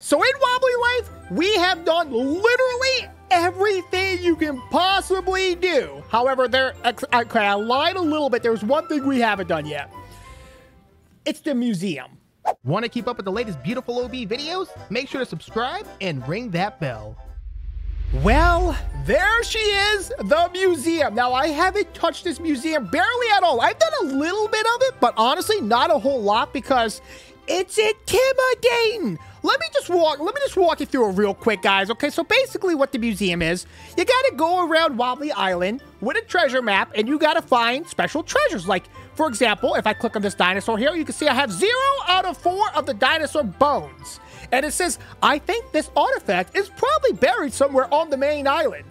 So in Wobbly Life, we have done literally everything you can possibly do. However, there, okay, I lied a little bit. There's one thing we haven't done yet. It's the museum. Want to keep up with the latest beautiful OB videos? Make sure to subscribe and ring that bell. Well, there she is, the museum. Now, I haven't touched this museum barely at all. I've done a little bit of it, but honestly, not a whole lot because it's intimidating. Let me just walk. Let me just walk you through it real quick, guys. Okay, so basically, what the museum is, you gotta go around Wobbly Island with a treasure map, and you gotta find special treasures. Like, for example, if I click on this dinosaur here, you can see I have zero out of four of the dinosaur bones, and it says I think this artifact is probably buried somewhere on the main island.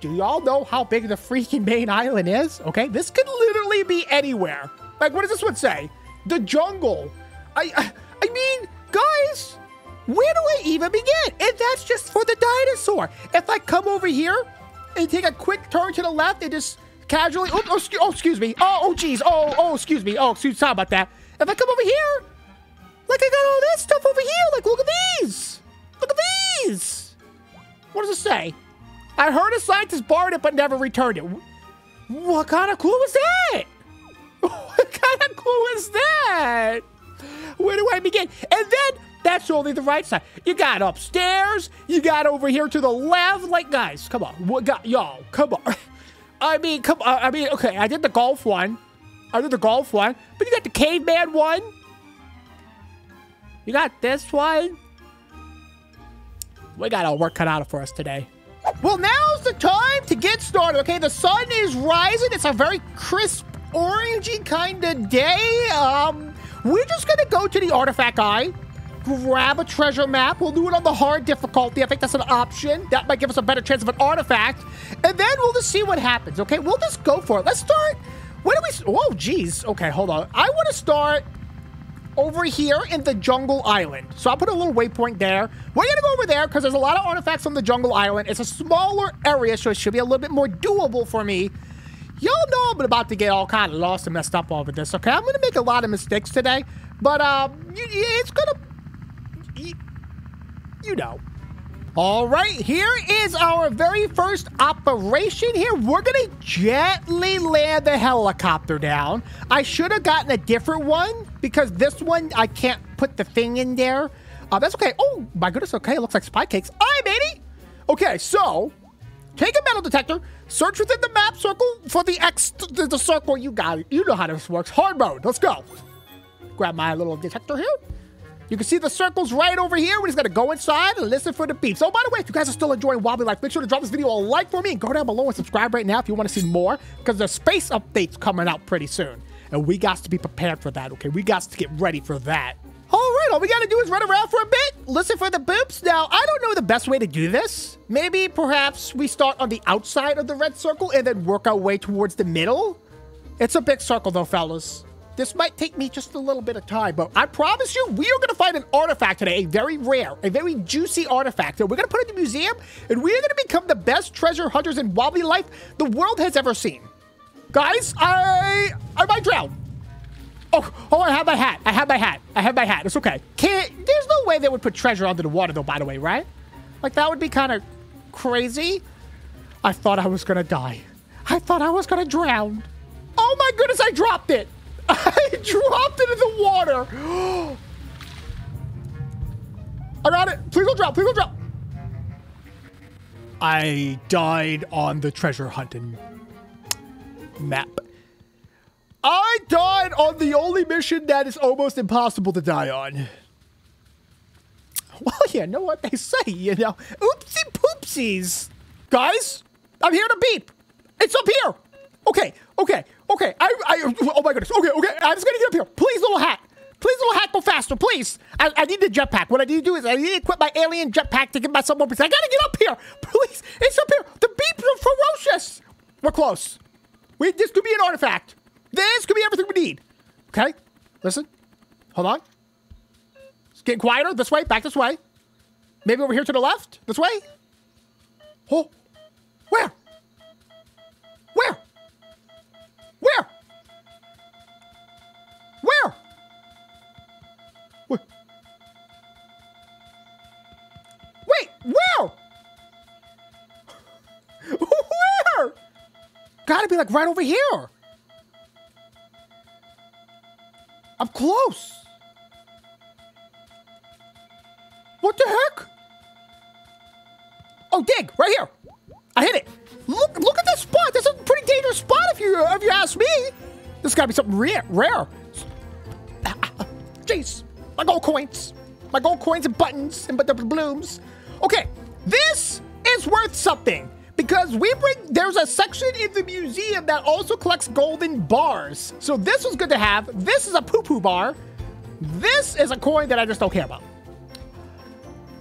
Do y'all know how big the freaking main island is? Okay, this could literally be anywhere. Like, what does this one say? The jungle. I, I, I mean, guys, where do I even begin? And that's just for the dinosaur. If I come over here and take a quick turn to the left and just casually, oh, oh, oh excuse me. Oh, oh, geez. Oh, oh, excuse me. Oh, excuse, sorry about that. If I come over here, like I got all this stuff over here. Like, look at these. Look at these. What does it say? I heard a scientist borrowed it but never returned it. What kind of clue is that? What kind of clue is that? Where do I begin? And then that's only the right side. You got upstairs. You got over here to the left. Like, guys, come on. What got y'all? Come on. I mean, come on. I mean, okay, I did the golf one. I did the golf one. But you got the caveman one. You got this one. We got our work cut out for us today. Well, now's the time to get started, okay? The sun is rising. It's a very crisp, orangey kind of day. Um, we're just going to go to the artifact eye grab a treasure map. We'll do it on the hard difficulty. I think that's an option. That might give us a better chance of an artifact. And then we'll just see what happens, okay? We'll just go for it. Let's start. Where do we... Oh, geez. Okay, hold on. I want to start over here in the jungle island. So I'll put a little waypoint there. We're going to go over there because there's a lot of artifacts on the jungle island. It's a smaller area, so it should be a little bit more doable for me. Y'all know I'm about to get all kind of lost and messed up over this, okay? I'm going to make a lot of mistakes today, but uh, it's going to you know. All right, here is our very first operation here. We're going to gently land the helicopter down. I should have gotten a different one because this one, I can't put the thing in there. Uh, that's okay. Oh, my goodness. Okay, it looks like spy cakes. All right, baby. Okay, so take a metal detector, search within the map circle for the X, the, the circle. You got it. You know how this works. Hard mode. Let's go. Grab my little detector here. You can see the circles right over here. We just gotta go inside and listen for the beeps. Oh, by the way, if you guys are still enjoying Wobbly Life, make sure to drop this video a like for me and go down below and subscribe right now if you want to see more, because the space update's coming out pretty soon. And we got to be prepared for that, okay? We got to get ready for that. All right, all we gotta do is run around for a bit, listen for the boops. Now, I don't know the best way to do this. Maybe perhaps we start on the outside of the red circle and then work our way towards the middle? It's a big circle though, fellas. This might take me just a little bit of time, but I promise you, we are going to find an artifact today, a very rare, a very juicy artifact that we're going to put in the museum, and we're going to become the best treasure hunters in wobbly life the world has ever seen. Guys, I I might drown. Oh, oh, I have my hat. I have my hat. I have my hat. It's okay. Can't, there's no way they would put treasure under the water, though, by the way, right? Like, that would be kind of crazy. I thought I was going to die. I thought I was going to drown. Oh, my goodness, I dropped it. I dropped it in the water. I got it. Please don't drop. Please don't drop. I died on the treasure hunting map. I died on the only mission that is almost impossible to die on. Well, you know what they say, you know. Oopsie poopsies. Guys, I'm here to beep. It's up here. Okay, okay. Okay, I, I, oh my goodness. Okay, okay, I'm just gonna get up here. Please, little hat. Please, little hat, go faster, please. I, I need the jetpack. What I need to do is I need to equip my alien jetpack to get myself more. I gotta get up here. Please, it's up here. The beeps are ferocious. We're close. We, this could be an artifact. This could be everything we need. Okay, listen. Hold on. It's getting quieter. This way, back this way. Maybe over here to the left. This way. Oh, Gotta be like right over here. I'm close. What the heck? Oh, dig right here. I hit it. Look, look at this spot. This is a pretty dangerous spot if you if you ask me. This got to be something rare. Rare. Jeez, my gold coins, my gold coins and buttons and but the blooms. Okay, this is worth something because we bring there's a section in the museum that also collects golden bars. So this was good to have. This is a poo poo bar. This is a coin that I just don't care about.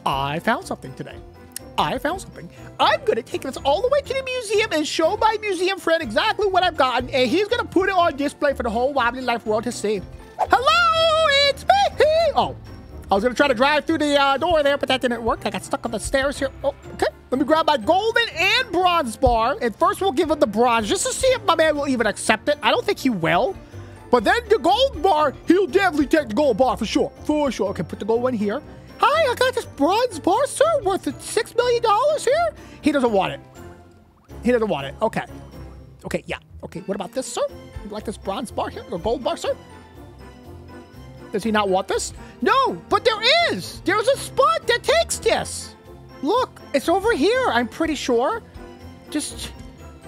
I found something today. I found something. I'm going to take this all the way to the museum and show my museum friend exactly what I've gotten, and he's going to put it on display for the whole Wobbly Life world to see. Hello, it's me! Oh, I was going to try to drive through the uh, door there, but that didn't work. I got stuck on the stairs here. Oh, okay. Let me grab my golden and bronze bar, and first we'll give him the bronze just to see if my man will even accept it. I don't think he will. But then the gold bar, he'll definitely take the gold bar for sure. For sure. Okay, put the gold one here. Hi, I got this bronze bar, sir, worth $6 million here. He doesn't want it. He doesn't want it. Okay. Okay, yeah. Okay, what about this, sir? You like this bronze bar here? Or gold bar, sir? Does he not want this? No, but there is. There's a spot that takes this. Look, it's over here, I'm pretty sure. Just,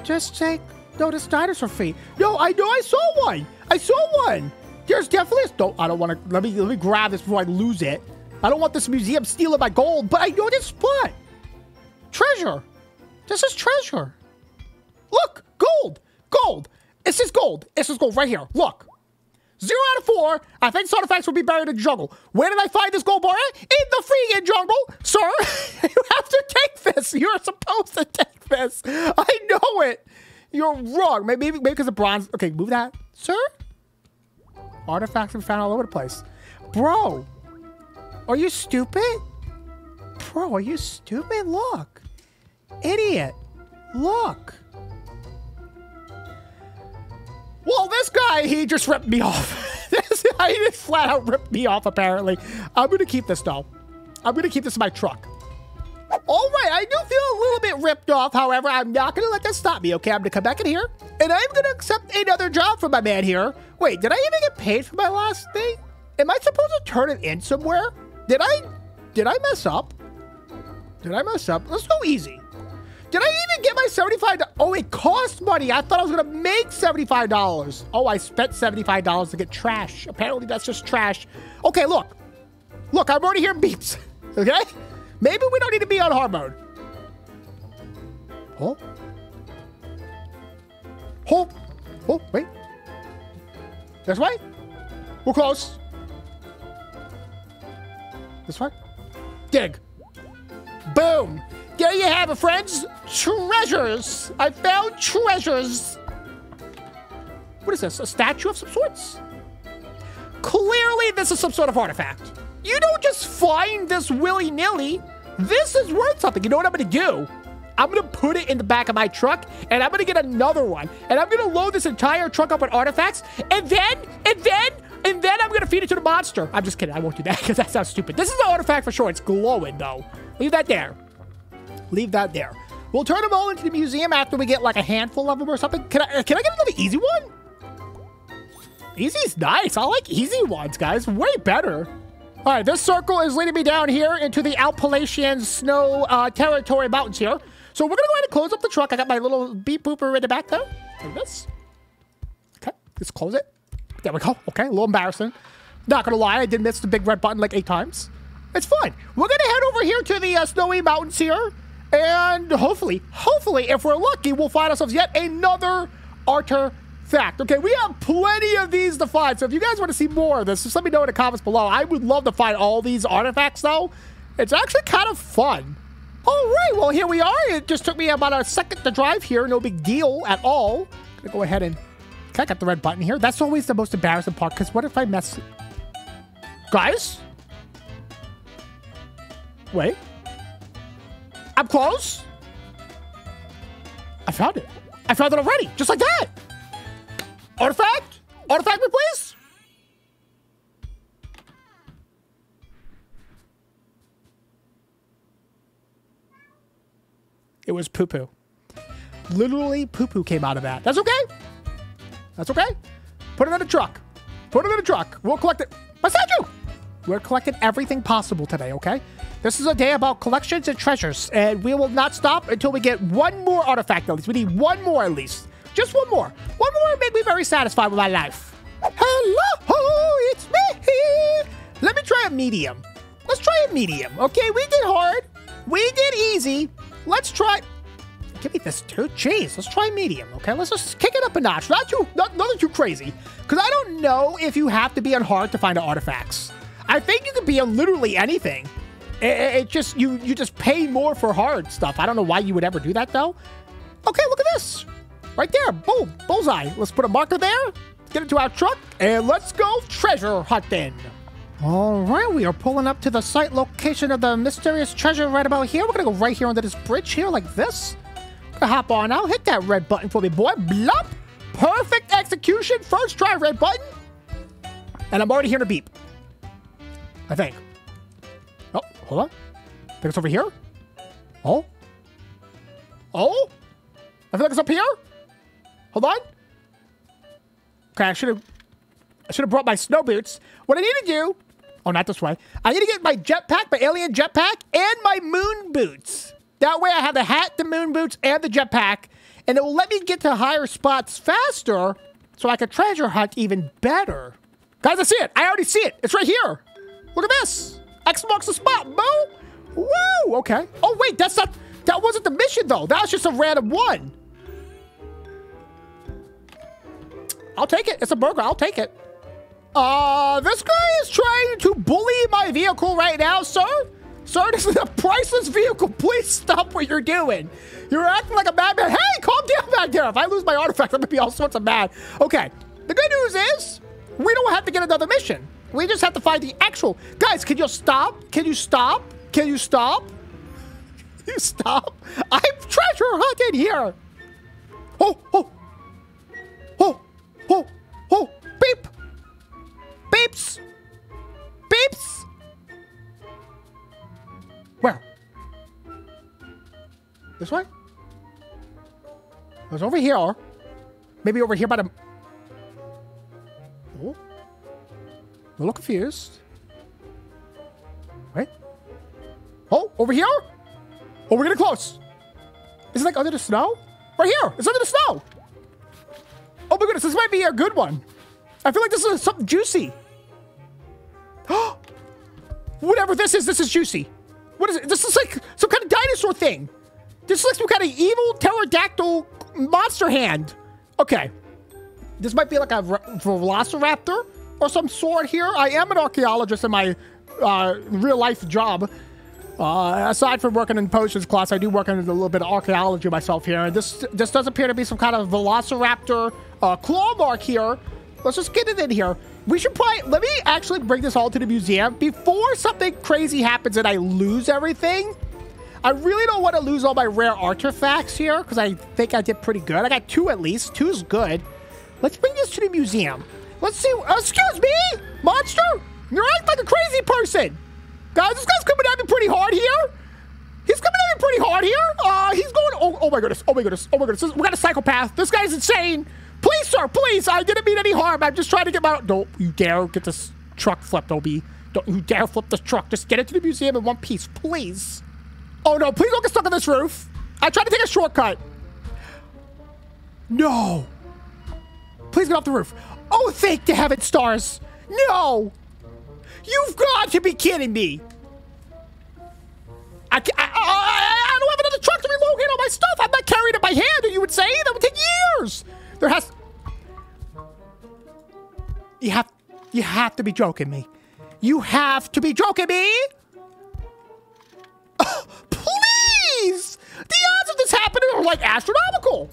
just take, no, this dinosaur feet. No, I know I saw one. I saw one. There's definitely, a, no, I don't want to, let me, let me grab this before I lose it. I don't want this museum stealing my gold, but I know this spot. Treasure. This is treasure. Look, gold, gold. This is gold. This is gold right here. Look. Zero out of four. I think artifacts will be buried in the jungle. Where did I find this gold bar? In the freaking jungle, sir. you have to take this. You're supposed to take this. I know it. You're wrong. Maybe maybe because of bronze. Okay, move that, sir. Artifacts we found all over the place, bro. Are you stupid? Bro, are you stupid? Look. Idiot. Look. Well, this guy, he just ripped me off. this guy just flat out ripped me off, apparently. I'm going to keep this, though. I'm going to keep this in my truck. Oh, All right, I do feel a little bit ripped off. However, I'm not going to let that stop me, okay? I'm going to come back in here, and I'm going to accept another job from my man here. Wait, did I even get paid for my last thing? Am I supposed to turn it in somewhere? Did I, did I mess up? Did I mess up? Let's go easy. Did I even get my 75 Oh, it cost money. I thought I was going to make $75. Oh, I spent $75 to get trash. Apparently, that's just trash. Okay, look. Look, I'm already hearing beeps. Okay? Maybe we don't need to be on hard mode. Oh. Oh. Oh, wait. This way? We're close. This way? Dig. Boom. There you have it, friends. Treasures. I found treasures. What is this? A statue of some sorts? Clearly, this is some sort of artifact. You don't just find this willy-nilly. This is worth something. You know what I'm going to do? I'm going to put it in the back of my truck, and I'm going to get another one. And I'm going to load this entire truck up with artifacts, and then, and then, and then I'm going to feed it to the monster. I'm just kidding. I won't do that because that sounds stupid. This is an artifact for sure. It's glowing, though. Leave that there. Leave that there. We'll turn them all into the museum after we get like a handful of them or something. Can I, uh, can I get another easy one? Easy's nice. I like easy ones, guys. Way better. All right, this circle is leading me down here into the Appalachian snow uh, territory mountains here. So we're going to go ahead and close up the truck. I got my little beep booper in the back there. Like this. Okay, let's close it. There we go. Okay, a little embarrassing. Not going to lie, I did miss the big red button like eight times. It's fine. We're going to head over here to the uh, snowy mountains here. And hopefully, hopefully, if we're lucky, we'll find ourselves yet another artifact. Okay, we have plenty of these to find. So if you guys want to see more of this, just let me know in the comments below. I would love to find all these artifacts, though. It's actually kind of fun. All right, well, here we are. It just took me about a second to drive here. No big deal at all. Gonna go ahead and... Okay, I got the red button here. That's always the most embarrassing part, because what if I mess... Guys? Wait. I'm close. I found it. I found it already, just like that. Artifact? Artifact me, please? It was poo-poo. Literally poo poo came out of that. That's okay. That's okay. Put it in a truck. Put it in a truck. We'll collect it. You. We're collecting everything possible today, okay? This is a day about collections and treasures, and we will not stop until we get one more artifact at least. We need one more at least. Just one more. One more would make me very satisfied with my life. Hello, it's me. Let me try a medium. Let's try a medium, okay? We did hard. We did easy. Let's try... Give me this too. Jeez, let's try medium, okay? Let's just kick it up a notch. Not too, not, nothing too crazy. Because I don't know if you have to be on hard to find artifacts. I think you could be on literally anything. It, it, just you you just pay more for hard stuff. I don't know why you would ever do that though. Okay, look at this. Right there. Boom. Bullseye. Let's put a marker there. Get into our truck and let's go treasure hunting. All right, we are pulling up to the site location of the mysterious treasure right about here. We're gonna go right here under this bridge here like this. Gonna hop on out, hit that red button for me, boy. Blup! Perfect execution. First try, red button. And I'm already hearing a beep. I think. Oh, hold on. I think it's over here. Oh. Oh? I feel like it's up here. Hold on. Okay, I should have I should have brought my snow boots. What I need to do, oh, not this way. I need to get my jetpack, my alien jetpack, and my moon boots. That way I have the hat, the moon boots, and the jetpack, and it will let me get to higher spots faster so I can treasure hunt even better. Guys, I see it. I already see it. It's right here. Look at this. X marks the spot, boo. Woo, okay. Oh, wait, that's not, that wasn't the mission, though. That was just a random one. I'll take it. It's a burger. I'll take it. Uh, this guy is trying to bully my vehicle right now, sir. Sir, this is a priceless vehicle. Please stop what you're doing. You're acting like a madman. Hey, calm down back there. If I lose my artifact, I'm gonna be all sorts of mad. Okay, the good news is we don't have to get another mission. We just have to find the actual... Guys, can you stop? Can you stop? Can you stop? Can you stop? I'm treasure hunting here. Oh. Oh, was over here. Maybe over here by the... Oh. A little confused. Wait. Oh, over here? Oh, we're getting close. Is it like under the snow? Right here. It's under the snow. Oh my goodness, this might be a good one. I feel like this is something juicy. Whatever this is, this is juicy. What is it? This is like some kind of dinosaur thing. This is like some kind of evil pterodactyl monster hand. Okay. This might be like a velociraptor or some sort here. I am an archaeologist in my uh, real life job. Uh, aside from working in potions class, I do work in a little bit of archaeology myself here. And this this does appear to be some kind of velociraptor uh, claw mark here. Let's just get it in here. We should probably, let me actually bring this all to the museum before something crazy happens and I lose everything. I really don't want to lose all my rare artifacts here because I think I did pretty good. I got two at least. Two's good. Let's bring this to the museum. Let's see. Uh, excuse me, monster. You're acting like a crazy person. Guys, this guy's coming at me pretty hard here. He's coming at me pretty hard here. Uh, he's going. Oh, oh my goodness. Oh my goodness. Oh my goodness. We got a psychopath. This guy's insane. Please, sir. Please. I didn't mean any harm. I'm just trying to get my. Don't you dare get this truck flipped, Ob. Don't you dare flip this truck. Just get it to the museum in one piece, please. Oh no! Please don't get stuck on this roof. I tried to take a shortcut. No. Please get off the roof. Oh, thank the heaven stars. No. You've got to be kidding me. I, I, I, I, don't have another truck to relocate all my stuff. I'm not carrying it by hand, you would say. That would take years. There has... You have... You have to be joking me. You have to be joking me. Like astronomical.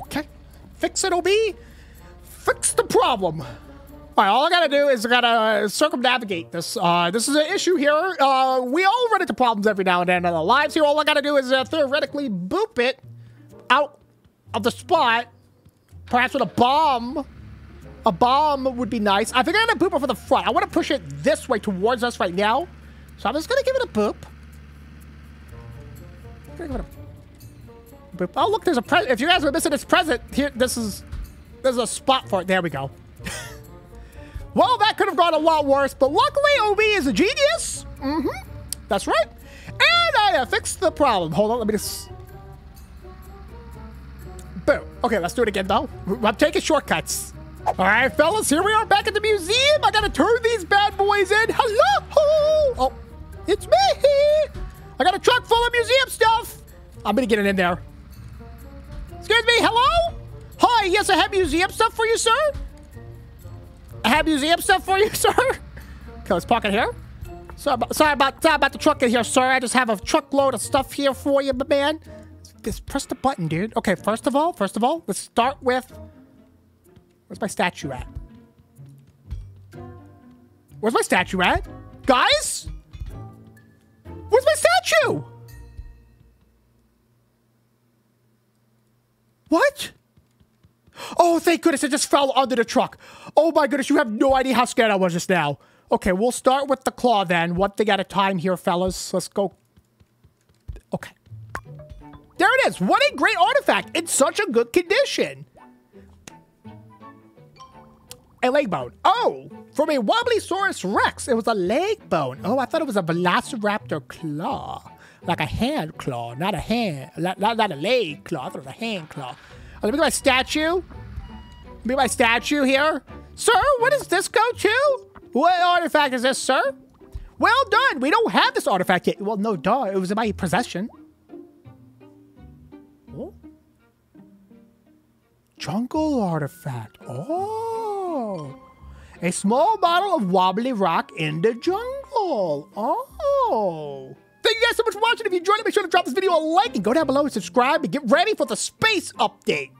Okay. Fix it, OB. Fix the problem. All right, all I gotta do is I gotta circumnavigate this. Uh, this is an issue here. Uh, we all run into problems every now and then in our lives here. All I gotta do is uh, theoretically boop it out of the spot. Perhaps with a bomb. A bomb would be nice. I think I'm gonna boop it for the front. I wanna push it this way towards us right now. So I'm just gonna give it a boop. Oh, look, there's a present. If you guys were missing this present, here, this is, there's a spot for it. There we go. well, that could have gone a lot worse, but luckily, OB is a genius. Mm-hmm. That's right. And I have fixed the problem. Hold on, let me just... Boom. Okay, let's do it again, though. I'm taking shortcuts. All right, fellas, here we are back at the museum. I gotta turn these bad boys in. Hello! Oh, it's me! I got a truck full of museum stuff. I'm gonna get it in there. Excuse me, hello? Hi, yes, I have museum stuff for you, sir. I have museum stuff for you, sir. Okay, let's park it here. Sorry about, sorry about, sorry about the truck in here, sir. I just have a truckload of stuff here for you, my man. Just press the button, dude. Okay, first of all, first of all, let's start with... Where's my statue at? Where's my statue at? Guys? Where's my statue? What? Oh, thank goodness it just fell under the truck. Oh my goodness, you have no idea how scared I was just now. Okay, we'll start with the claw then. One thing at a time here, fellas. Let's go. Okay. There it is. What a great artifact. In such a good condition. A leg bone. Oh, from a Wobblysaurus Rex. It was a leg bone. Oh, I thought it was a Velociraptor claw. Like a hand claw, not a hand, not, not, a leg claw. I thought it was a hand claw. Oh, let me get my statue. Let me get my statue here. Sir, what does this go to? What artifact is this, sir? Well done. We don't have this artifact yet. Well, no, duh. It was in my possession. Oh. Jungle artifact. Oh. A small bottle of wobbly rock in the jungle. Oh. Thank you guys so much for watching. If you enjoyed it, make sure to drop this video a like and go down below and subscribe and get ready for the space update.